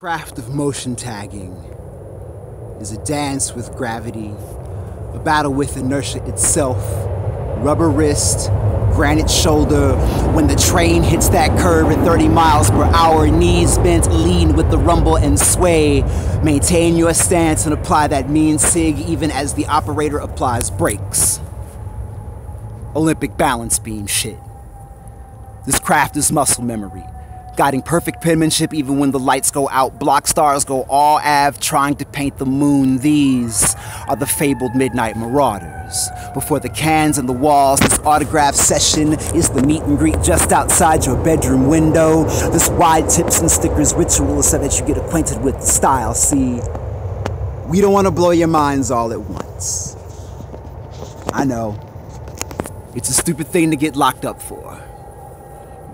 craft of motion tagging is a dance with gravity, a battle with inertia itself, rubber wrist, granite shoulder. When the train hits that curve at 30 miles per hour, knees bent, lean with the rumble and sway. Maintain your stance and apply that mean sig even as the operator applies brakes. Olympic balance beam shit. This craft is muscle memory guiding perfect penmanship even when the lights go out. Block stars go all av, trying to paint the moon. These are the fabled midnight marauders. Before the cans and the walls, this autograph session is the meet and greet just outside your bedroom window. This wide tips and stickers ritual is so that you get acquainted with the style. See, we don't want to blow your minds all at once. I know. It's a stupid thing to get locked up for.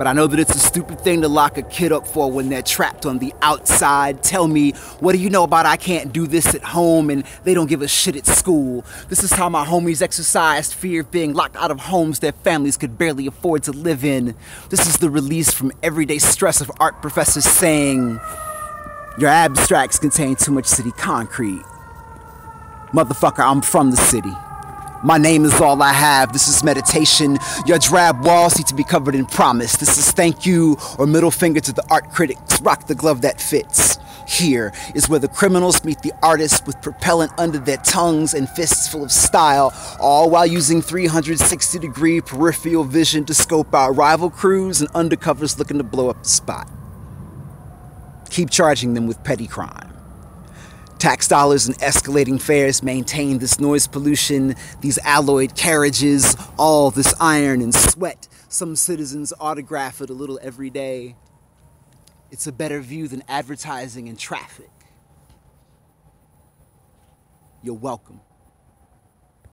But I know that it's a stupid thing to lock a kid up for when they're trapped on the outside. Tell me, what do you know about I can't do this at home and they don't give a shit at school? This is how my homies exercised fear of being locked out of homes their families could barely afford to live in. This is the release from everyday stress of art professors saying, Your abstracts contain too much city concrete. Motherfucker, I'm from the city. My name is all I have. This is meditation. Your drab walls need to be covered in promise. This is thank you or middle finger to the art critics. Rock the glove that fits. Here is where the criminals meet the artists with propellant under their tongues and fists full of style, all while using 360 degree peripheral vision to scope out rival crews and undercovers looking to blow up the spot. Keep charging them with petty crime. Tax dollars and escalating fares maintain this noise pollution, these alloyed carriages, all this iron and sweat. Some citizens autograph it a little every day. It's a better view than advertising and traffic. You're welcome.